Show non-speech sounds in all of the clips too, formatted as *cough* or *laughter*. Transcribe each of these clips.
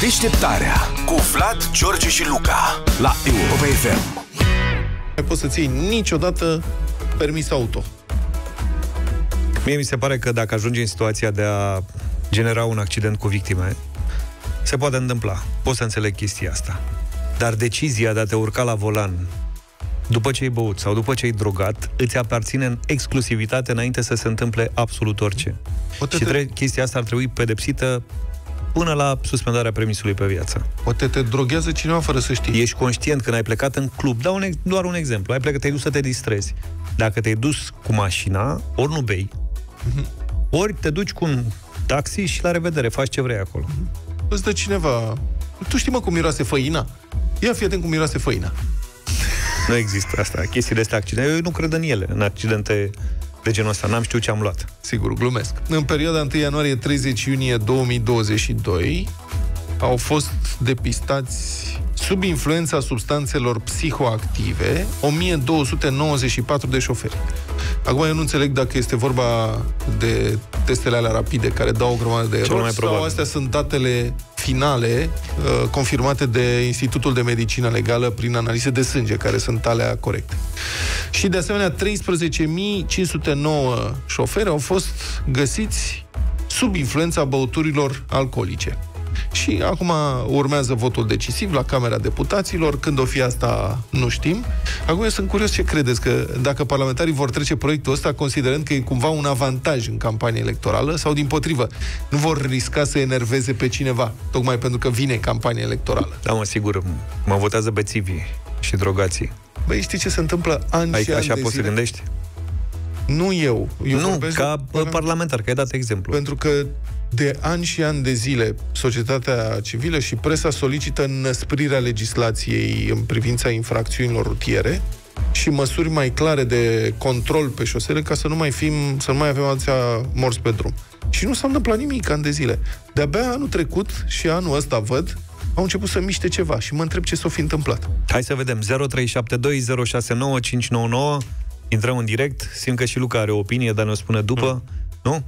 Deșteptarea cu Vlad, George și Luca la Europa FM. Nu poți să-ți iei niciodată permis auto. Mie mi se pare că dacă ajungi în situația de a genera un accident cu victime, se poate întâmpla. Pot să înțeleg chestia asta. Dar decizia de a te urca la volan după ce ai băut sau după ce ai drogat, îți aparține în exclusivitate înainte să se întâmple absolut orice. Poate și te- tre- chestia asta ar trebui pedepsită până la suspendarea premisului pe viață. Poate te droghează cineva fără să știi. Ești conștient când ai plecat în club. Dau un, ex- doar un exemplu. Ai plecat, te-ai dus să te distrezi. Dacă te-ai dus cu mașina, ori nu bei, ori te duci cu un taxi și la revedere, faci ce vrei acolo. Îți dă cineva... Tu știi, mă, cum miroase făina? Ia fii atent cum miroase făina. Nu există asta. Chestiile astea accidente. Eu nu cred în ele, în accidente de genul ăsta. N-am știut ce am luat. Sigur, glumesc. În perioada 1 ianuarie 30 iunie 2022 au fost depistați sub influența substanțelor psihoactive 1294 de șoferi. Acum eu nu înțeleg dacă este vorba de testele alea rapide care dau o grămadă de Cel erori mai sau probabil. astea sunt datele finale uh, confirmate de Institutul de Medicină Legală prin analize de sânge, care sunt alea corecte. Și de asemenea 13.509 șoferi au fost găsiți sub influența băuturilor alcoolice. Și acum urmează votul decisiv la Camera Deputaților. Când o fi asta, nu știm. Acum eu sunt curios ce credeți, că dacă parlamentarii vor trece proiectul ăsta considerând că e cumva un avantaj în campanie electorală sau din potrivă, nu vor risca să enerveze pe cineva, tocmai pentru că vine campania electorală. Da, mă, sigur, mă votează bețivii și drogații. Băi, știi ce se întâmplă ani Ai, și ani așa de poți să zile? gândești? Nu eu. eu nu, vorbesc ca de- bă, parlamentar, că ai dat exemplu. Pentru că de ani și ani de zile societatea civilă și presa solicită înăsprirea legislației în privința infracțiunilor rutiere și măsuri mai clare de control pe șosele ca să nu mai fim, să nu mai avem alția morți pe drum. Și nu s-a întâmplat nimic ani de zile. De-abia anul trecut și anul ăsta văd au început să miște ceva și mă întreb ce s-o fi întâmplat. Hai să vedem. 0372069599. Intrăm în direct. Simt că și Luca are o opinie, dar ne-o spune după. Nu?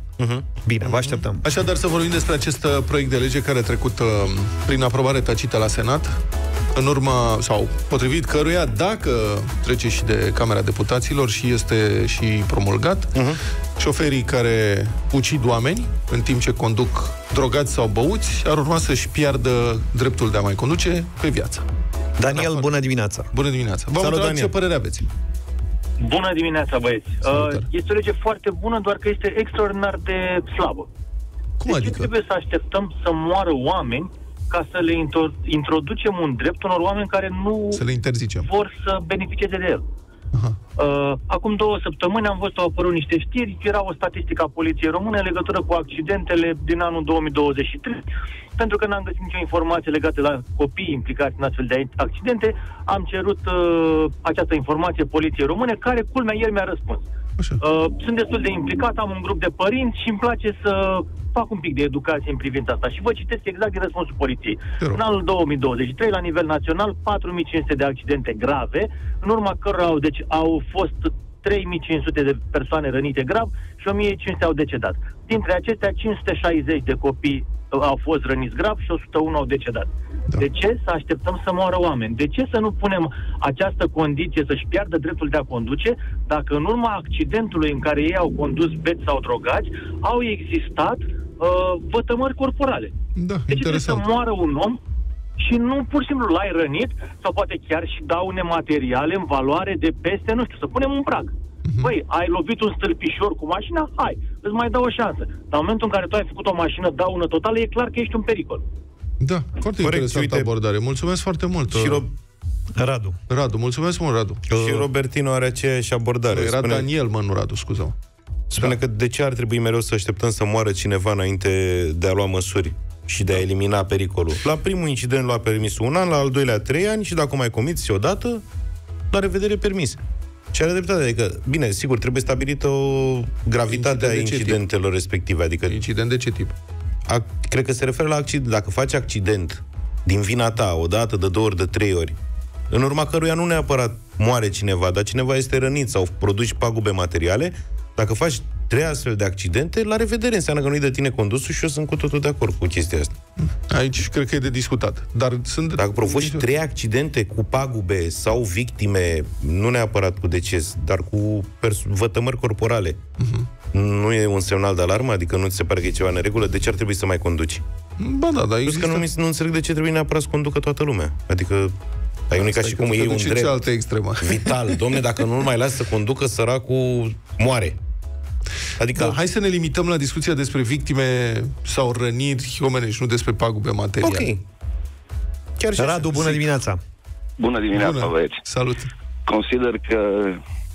Bine, vă așteptăm. Așadar, să vorbim despre acest uh, proiect de lege care a trecut uh, prin aprobare tacită la Senat, în urma, sau potrivit căruia, dacă trece și de Camera Deputaților și este și promulgat, uh-huh. Șoferii care ucid oameni în timp ce conduc drogați sau băuți ar urma să-și piardă dreptul de a mai conduce pe viață. Daniel, bună dimineața! Bună dimineața! Vă Salut, întrebat Daniel. ce părere aveți? Bună dimineața, băieți. Uh, Salutare. este o lege foarte bună, doar că este extraordinar de slabă. Cum de ce adică? trebuie să așteptăm să moară oameni ca să le intro- introducem un drept unor oameni care nu Să le interzicem. vor să beneficieze de el? Aha. Uh, acum două săptămâni am văzut au apărut niște știri, era o statistică a Poliției Române în legătură cu accidentele din anul 2023. Pentru că n-am găsit nicio informație legată la copii implicați în astfel de accidente, am cerut uh, această informație Poliției Române, care, culmea, ieri mi-a răspuns. Așa. Uh, sunt destul de implicat, am un grup de părinți și îmi place să fac un pic de educație în privința asta. Și vă citesc exact din răspunsul poliției. Te rog. În anul 2023, la nivel național, 4500 de accidente grave, în urma cărora au, deci, au fost 3500 de persoane rănite grav și 1500 au decedat. Dintre acestea, 560 de copii uh, au fost răniți grav și 101 au decedat. Da. De ce să așteptăm să moară oameni? De ce să nu punem această condiție să-și piardă dreptul de a conduce dacă în urma accidentului în care ei au condus beți sau drogați au existat uh, vătămări corporale? Da, De ce trebuie să interesant. moară un om și nu pur și simplu l-ai rănit sau poate chiar și daune materiale în valoare de peste, nu știu, să punem un prag. Mhm. Băi, ai lovit un stâlpișor cu mașina? Hai, îți mai dau o șansă. Dar în momentul în care tu ai făcut o mașină daună totală, e clar că ești un pericol. Da, foarte Corect, interesantă uite. abordare. Mulțumesc foarte mult. Și, uh, Ro- Radu. Radu, mulțumesc mult, Radu. și Robertino are aceeași abordare. Era spune, Daniel, mă, nu Radu, scuză spune că de ce ar trebui mereu să așteptăm să moară cineva înainte de a lua măsuri și de a elimina pericolul. La primul incident lua permisul un an, la al doilea trei ani și dacă mai comiți odată, la revedere permis. Și are dreptate, adică, bine, sigur, trebuie stabilită o gravitate Incident a de ce incidentelor respective, adică Incident de ce tip? a, cred că se referă la accident. Dacă faci accident din vina ta, o dată, de două ori, de trei ori, în urma căruia nu neapărat moare cineva, dar cineva este rănit sau produci pagube materiale, dacă faci trei astfel de accidente, la revedere, înseamnă că nu-i de tine condusul și eu sunt cu totul de acord cu chestia asta. Aici cred că e de discutat. Dar sunt... Dacă provoci trei accidente cu pagube sau victime, nu neapărat cu deces, dar cu pers- vătămări corporale, uh-huh. nu e un semnal de alarmă? Adică nu ți se pare că e ceva neregulă? De ce ar trebui să mai conduci? Ba da, dar Plus că nu, mi- nu înțeleg de ce trebuie neapărat să conducă toată lumea. Adică ai unii ca și cum e un drept altă extremă. vital. Domne, dacă nu-l mai lasă să conducă, săracul moare. Adică, Da, hai să ne limităm la discuția despre victime sau răniri omenești, nu despre pagube materiale. ok. Chiar și Radu, bună dimineața! Bună dimineața, Bună. băieți. Salut. Consider că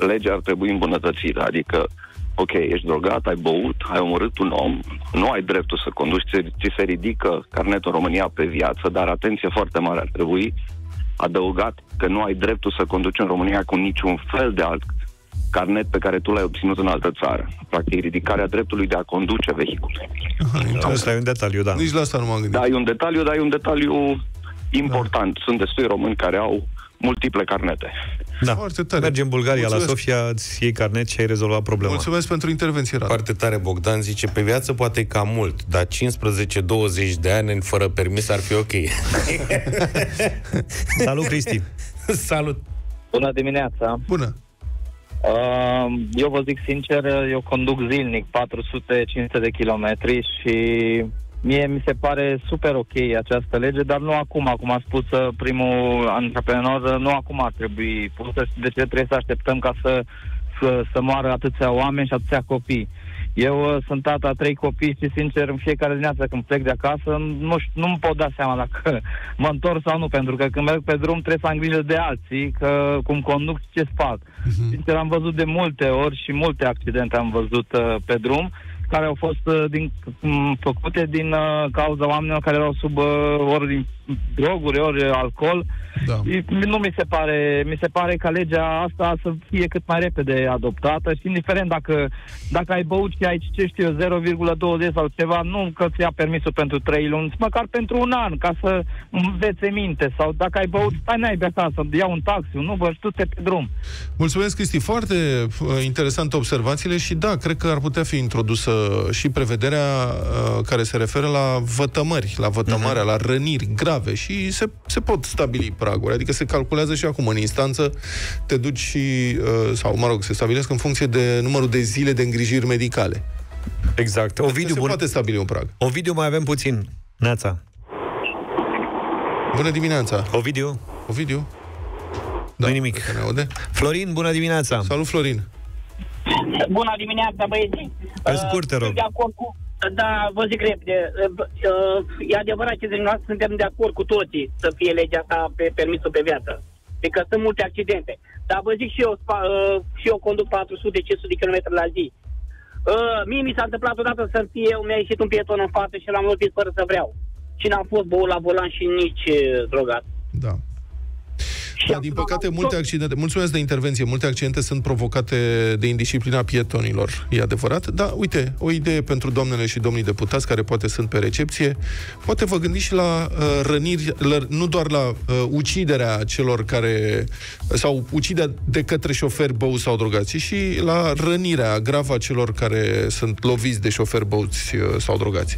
legea ar trebui îmbunătățită, adică, ok, ești drogat, ai băut, ai omorât un om, nu ai dreptul să conduci, ți, ți se ridică carnetul în România pe viață, dar atenție foarte mare ar trebui adăugat că nu ai dreptul să conduci în România cu niciun fel de alt carnet pe care tu l-ai obținut în altă țară. Practic, ridicarea dreptului de a conduce vehicule. Asta e un detaliu, da. Nici la asta nu m-am gândit. Da, e un detaliu, dar e un detaliu important. Sunt destui români care au multiple carnete. da. Foarte tare. Mergi în Bulgaria, Mulțumesc. la Sofia, îți iei carnet și ai rezolvat problema. Mulțumesc pentru intervenție, Radu. Foarte tare, Bogdan zice, pe viață poate e cam mult, dar 15-20 de ani fără permis ar fi ok. *laughs* Salut, Cristi! Salut! Bună dimineața! Bună. Uh, Eu vă zic sincer, eu conduc zilnic 400-500 de kilometri și mie mi se pare super ok această lege, dar nu acum, cum a spus uh, primul antreprenor, nu acum ar trebui pusă. De ce trebuie să așteptăm ca să, să, să moară atâția oameni și atâția copii? Eu uh, sunt tata a trei copii și, sincer, în fiecare dimineață când plec de acasă, nu știu, nu-mi pot da seama dacă *laughs* mă întorc sau nu, pentru că când merg pe drum trebuie să am grijă de alții, că cum conduc și ce fac. Sincer, am văzut de multe ori și multe accidente am văzut uh, pe drum care au fost uh, din, m, făcute din uh, cauza oamenilor care erau sub uh, ori din droguri, ori alcool. Da. Și Nu mi se pare, mi se pare ca legea asta să fie cât mai repede adoptată și indiferent dacă, dacă ai băut și ai, ce știu eu, 0,20 sau ceva, nu că ți ia permisul pentru 3 luni, măcar pentru un an, ca să învețe minte. Sau dacă ai băut, stai naibii acasă, ia un taxi, nu vă te pe drum. Mulțumesc, Cristi. Foarte uh, interesante observațiile și da, cred că ar putea fi introdusă și prevederea uh, care se referă la vătămări, la vătămarea, la răniri grave și se, se pot stabili praguri. Adică se calculează și acum în instanță, te duci și, uh, sau mă rog, se stabilesc în funcție de numărul de zile de îngrijiri medicale. Exact. Ovidiu, se bun. poate stabili un prag. Ovidiu, mai avem puțin. Neața. Bună dimineața! Ovidiu, Ovidiu? Nu-i nimic. cred că ne aude. Florin, bună dimineața! Salut, Florin! Bună dimineața, băieți! Pe scurt, te rog. Sunt de acord cu... Da, vă zic repede. Uh, uh, E adevărat ce zic noastră, suntem de acord cu toții să fie legea asta pe permisul pe viață. Adică sunt multe accidente. Dar vă zic și eu, spa- uh, și eu conduc 400-500 de km la zi. Uh, Mie mi s-a întâmplat odată să fie, mi-a ieșit un pieton în față și l-am lovit fără să vreau. Și n-am fost băut la volan și nici uh, drogat. Da. Și Da, acum din păcate, am multe tot- accidente, mulțumesc de intervenție, multe accidente sunt provocate de indisciplina pietonilor, e adevărat. Da, uite, o idee pentru doamnele și domnii deputați care poate sunt pe recepție, poate vă gândiți și la uh, răniri, la, nu doar la uh, uciderea celor care, sau uciderea de către șoferi băuți sau drogați, ci și la rănirea gravă a celor care sunt loviți de șoferi băuți uh, sau drogați.